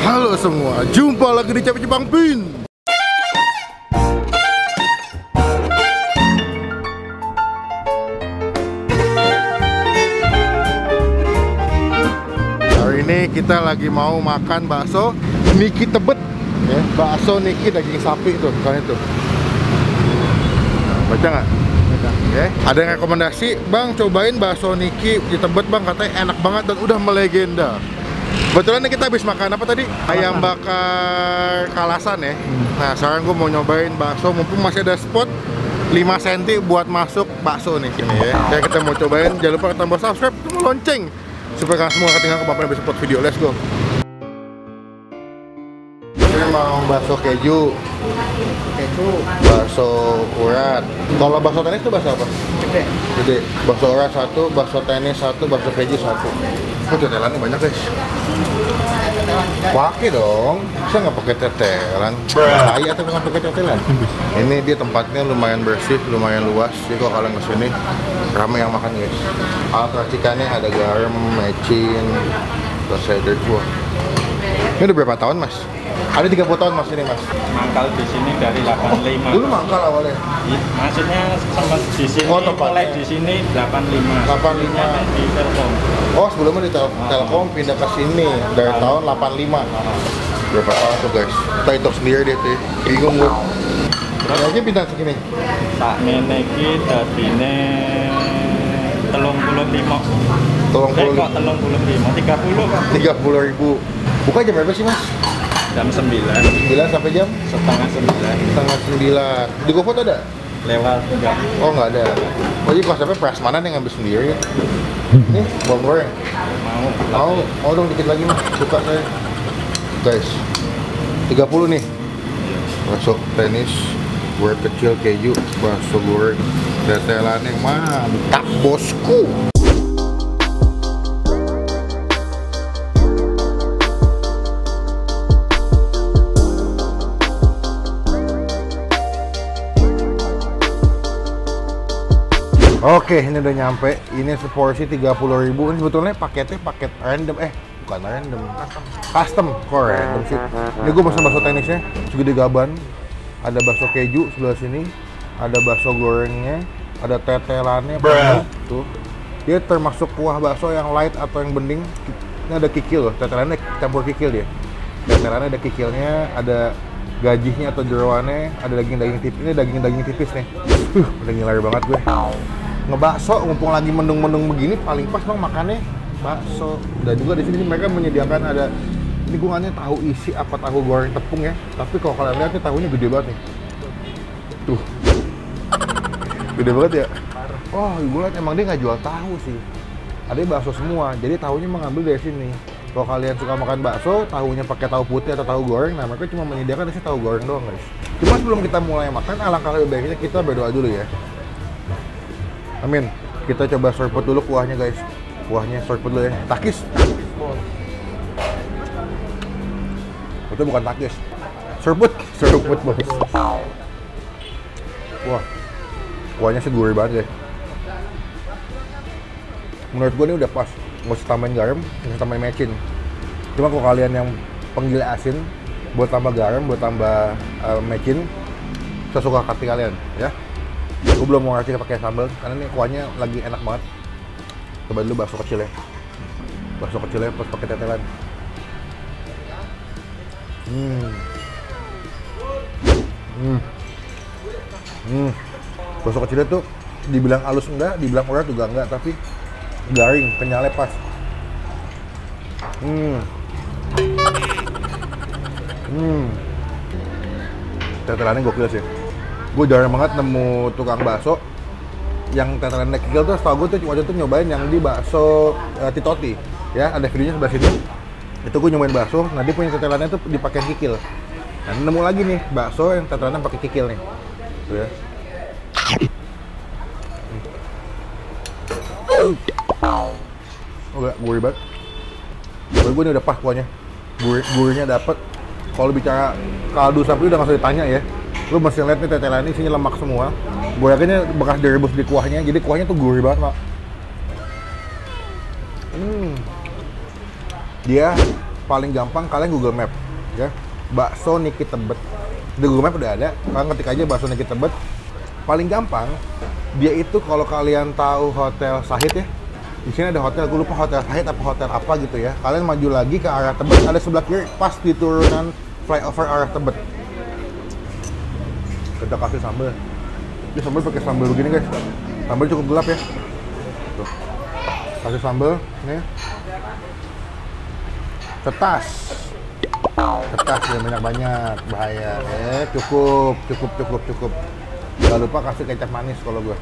Halo semua, jumpa lagi di Capek Jepang Pin. Hari ini kita lagi mau makan bakso Niki Tebet ya, bakso Niki daging sapi tuh, kan itu. Baca nggak? Oke, ada yang rekomendasi, Bang cobain bakso Niki di Tebet Bang katanya enak banget dan udah melegenda. Kebetulan nih kita habis makan apa tadi? Ayam bakar kalasan ya. Nah sekarang gue mau nyobain bakso, mumpung masih ada spot 5 cm buat masuk bakso nih sini ya. Ya kita mau cobain, jangan lupa tambah subscribe, tombol lonceng supaya kalian semua ketinggalan kapan habis upload video. Let's go. Ini mau bakso keju, Keju bakso urat. Kalau bakso tenis itu bakso apa? gede. Gede. Bakso urat satu, bakso tenis satu, bakso keju satu. Oh tetelannya banyak guys. Pakai dong. Bisa nggak pakai tetelan? Saya tuh nggak pakai tetelan. Ini dia tempatnya lumayan bersih, lumayan luas. Jadi kalau kalian ke sini ramai yang makan guys. Alat racikannya ada garam, mecin, terus cider buah. Ini udah berapa tahun mas? Ada 30 tahun mas ini mas. mangkal di sini dari 85 Dulu mangkal awalnya. I- maksudnya sempat di sini Oh, mulai di sini 85 85. Sebelumnya di Telkom. Oh sebelumnya di Tel- Telkom pindah ke sini dari tahun 85 Berapa tahun tuh guys? Kita hitung sendiri deh tuh Bingung gue Berapa aja bintang segini? tak meneki dadine telung puluh lima. Tolong eh kok puluh telung puluh lima? Tiga puluh. Tiga puluh ribu. Buka jam berapa sih mas? Jam sembilan. 9 sampai jam? setengah sembilan. Setengah 9 Di GoFood ada? lewat enggak. Oh nggak ada. Oh jadi konsepnya prasmanan yang ngambil sendiri. Nih bawang goreng. Mau. Mau, mau dong dikit lagi mas. Suka saya. Guys 30 nih. Bakso tenis Gue kecil keju Bakso goreng Tetelannya mantap bosku Oke, ini udah nyampe. Ini seporsi 30.000. Ini sebetulnya paketnya paket random eh bukan random. Custom kok random sih. Ini gue pesen bakso tenisnya segede gaban. Ada bakso keju sebelah sini. Ada bakso gorengnya, ada tetelannya banyak tuh. Dia termasuk kuah bakso yang light atau yang bening. Ini ada kikil loh, tetelannya campur kikil dia. Tetelannya ada kikilnya, ada gajihnya atau jeroannya, ada daging-daging tipis. Ini daging-daging tipis nih. Uh, udah ngiler banget gue ngebakso mumpung lagi mendung-mendung begini paling pas bang makannya bakso. Dan juga di sini mereka menyediakan ada ini gue tahu isi apa tahu goreng tepung ya. Tapi kalau kalian lihat nih tahunya gede banget nih. Tuh. Gede banget ya? Oh gue lihat emang dia nggak jual tahu sih. Ada bakso semua jadi tahunya mengambil dari sini. Kalau kalian suka makan bakso tahunya pakai tahu putih atau tahu goreng nah mereka cuma menyediakan di sini tahu goreng doang guys. Cuma sebelum kita mulai makan alangkah lebih baiknya kita berdoa dulu ya Amin. Kita coba serput dulu kuahnya guys. Kuahnya serput dulu ya. Takis. Itu bukan takis. Serput. Serput bos. Wah. Kuahnya sih gurih banget guys. Menurut gue ini udah pas. Nggak usah tambahin garam, nggak usah tambahin mecin. Cuma kalau kalian yang penggila asin, buat tambah garam, buat tambah uh, mecin, sesuka hati kalian ya gue belum mau ngasih pakai sambal karena ini kuahnya lagi enak banget. Coba dulu bakso kecil ya bakso kecilnya pas pakai tetelan. Hmm. Hmm. Hmm. Bakso kecilnya tuh dibilang halus enggak dibilang urat juga enggak tapi garing kenyalnya pas. Hmm. Hmm. Tetelannya gokil sih gue jarang banget nemu tukang bakso. Yang tetelannya kikil tuh setahu gue tuh waktu itu nyobain yang di bakso eh, Titoti. Ya ada videonya sebelah sini itu gue nyobain bakso. Nah dia punya tetelannya tuh dipakai kikil. Nah nemu lagi nih bakso yang tetelannya pakai kikil nih. Tuh ya. Oh gak gurih banget. Kalau gue ini udah pas kuahnya gurih gurihnya dapet. Kalau bicara kaldu sapi udah nggak usah ditanya ya lu mesti lihat nih tetelan ini isinya lemak semua. Gue yakin ini bekas direbus di kuahnya jadi kuahnya tuh gurih banget pak. Hmm. dia paling gampang kalian Google Map ya. Bakso Niki Tebet. Di Google Map udah ada kalian ketik aja bakso Niki Tebet. Paling gampang dia itu kalau kalian tahu hotel Sahid ya. Di sini ada hotel gue lupa hotel Sahid apa hotel apa gitu ya. Kalian maju lagi ke arah Tebet ada sebelah kiri pas di turunan flyover arah Tebet kita kasih sambal ini sambal pakai sambal begini guys sambal cukup gelap ya tuh kasih sambal ini tetas tetas ya banyak banyak bahaya eh cukup cukup cukup cukup Gak lupa kasih kecap manis kalau gue.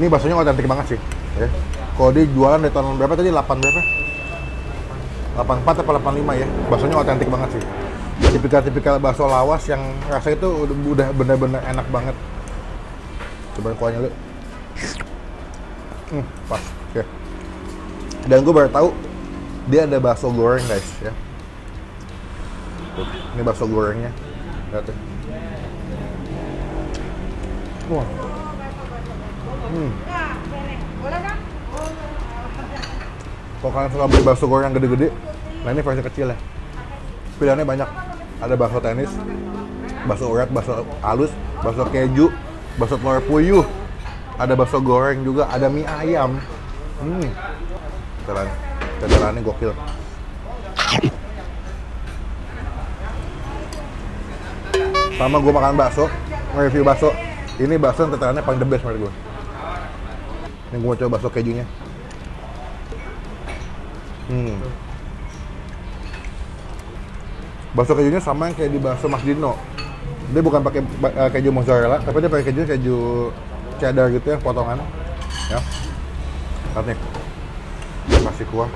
Ini baksonya otentik banget sih. Ya. Kalau dia jualan dari tahun berapa tadi? 8 berapa? 84 atau 85 ya. Baksonya otentik banget sih. Tipikal-tipikal bakso lawas yang rasa itu udah- bener-bener enak banget. Coba kuahnya lu. Hmm, pas. Ya. Dan gue baru tahu dia ada bakso goreng guys ya. Ini bakso gorengnya. Lihat tuh. Wah. Hmm. Kalau kalian suka beli bakso goreng yang gede-gede, nah ini versi kecil ya. Pilihannya banyak. Ada bakso tenis, bakso urat, bakso halus, bakso keju, bakso telur puyuh, ada bakso goreng juga, ada mie ayam. Hmm. Tetelan, tetelannya gokil. Sama gue makan bakso, nge-review bakso. Ini bakso tetelannya paling the best menurut gue. Ini gue mau coba bakso kejunya. Hmm. Bakso kejunya sama yang kayak di bakso Mas Dino. Dia bukan pakai eh, keju mozzarella, tapi dia pakai keju keju cheddar gitu ya, potongan. Ya. Lihat nih. Masih kuah.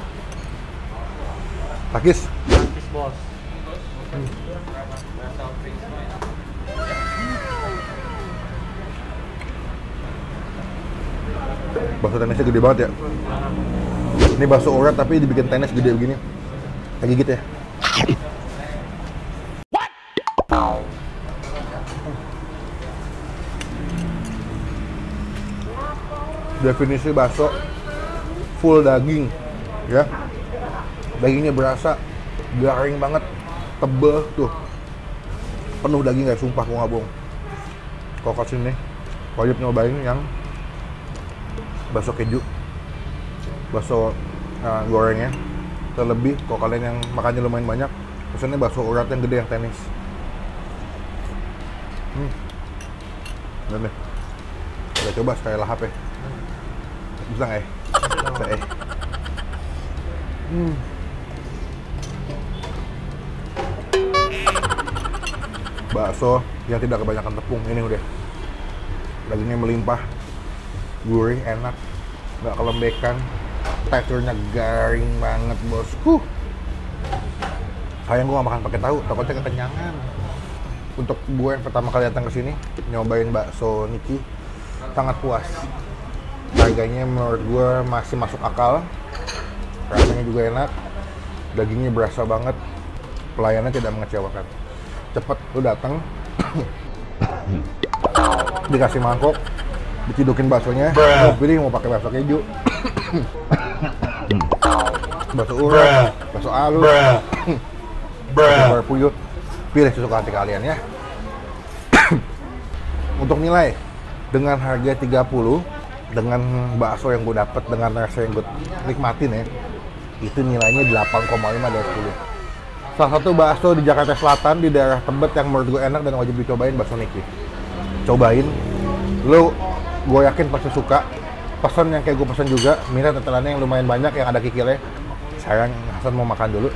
Takis. Praktis bos. Bakso tenisnya gede banget ya. Ini bakso urat tapi dibikin tenis gede begini. Kayak gitu ya. Definisi bakso full daging ya. Dagingnya berasa garing banget, tebel tuh. Penuh daging guys, sumpah gua nggak bohong. Kalau ke sini wajib nyobain yang bakso keju bakso uh, gorengnya terlebih kalau kalian yang makannya lumayan banyak pesannya bakso urat yang gede yang tenis hmm. Dan deh kita coba sekali lahap ya nggak ya? bisa eh. Hmm. bakso yang tidak kebanyakan tepung ini udah. Dagingnya melimpah gurih enak nggak kelembekan teksturnya garing banget bosku sayang gue gak makan pakai tahu takutnya kekenyangan. Untuk gue yang pertama kali datang ke sini nyobain bakso Niki sangat puas harganya menurut gue masih masuk akal. Rasanya juga enak. Dagingnya berasa banget. Pelayannya tidak mengecewakan. Cepet lu datang dikasih mangkok. Dicidukin baksonya. Mau pilih mau pakai bakso keju. Bakso urat bakso alus. Bakso puyuh pilih sesuka hati kalian ya. Untuk nilai dengan harga 30 dengan bakso yang gue dapet dengan rasa yang gue nikmatin ya itu nilainya 8,5 dari 10 salah satu bakso di Jakarta Selatan di daerah Tebet yang menurut gue enak dan wajib dicobain bakso Niki. Cobain. Lu gue yakin pasti suka. Pesan yang kayak gue pesan juga minta tetelannya yang lumayan banyak yang ada kikilnya. Sayang Hasan mau makan dulu.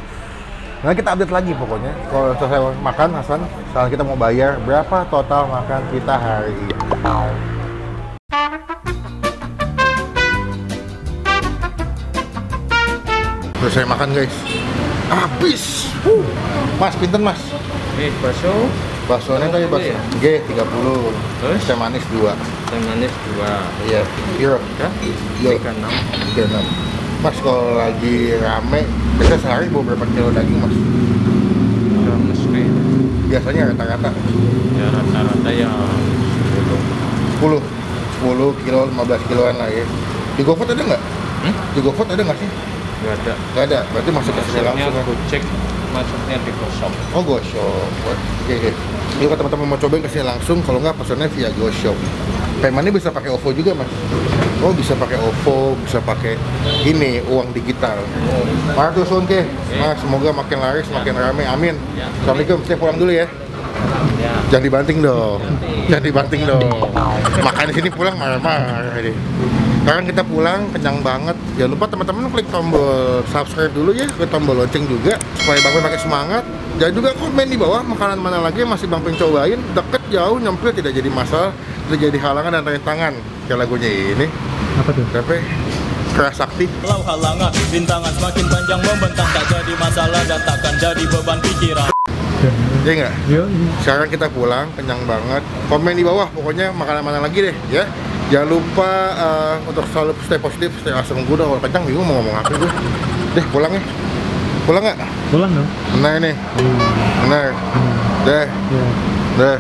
Nah kita update lagi pokoknya. Kalau selesai makan Hasan sekarang kita mau bayar berapa total makan kita hari ini selesai makan guys habis Huh. mas pinten mas Ini bakso, baksonya tadi bakso G 30 Terus? teh manis 2 teh manis dua, iya ya, tiga enam. Tiga enam. Mas kalau lagi rame, biasa sehari bawa berapa kilo daging mas? Ya, meski Biasanya rata-rata ya rata-rata ya sepuluh. 10 10 kilo, 15 kiloan lah ya Di GoFood ada nggak? Hmm? Di GoFood ada nggak sih? Nggak ada Nggak ada, berarti masuk ke sini langsung ya? Gojek masuknya di GoShop Oh, GoShop. Oke, oke. Ini kalau teman-teman mau cobain ke sini langsung, kalau nggak pesannya via GoShop. Paymentnya bisa pakai OVO juga, Mas. Oh, bisa pakai OVO, bisa pakai ini uang digital. Matur suwun ke. Mas, semoga makin laris, makin rame. Amin. Ya. Assalamualaikum. Saya pulang dulu ya. ya Jangan dibanting dong. Jangan dibanting dong. Makan di sini pulang marah-marah ini. Sekarang kita pulang kenyang banget. Jangan lupa teman-teman klik tombol subscribe dulu ya, klik tombol lonceng juga supaya Bang pakai semangat. Dan juga komen di bawah makanan mana lagi yang masih Bang Pen cobain. Deket jauh nyempil tidak jadi masalah, tidak jadi halangan dan rintangan. Kayak lagunya ini. Apa tuh? Tapi keras sakti. Walau halangan, rintangan semakin panjang membentang Tak jadi masalah dan takkan jadi beban pikiran Ya nggak? Yo, ini. Sekarang kita pulang, kenyang banget. Komen di bawah, pokoknya makanan mana lagi deh, ya. Jangan lupa eh, untuk selalu stay positif, stay asam gue udah kalau kenyang bingung mau ngomong apa gue. Deh, pulang ya. Pulang nggak? Pulang dong. Benar ini. Benar. Deh, Ya. deh.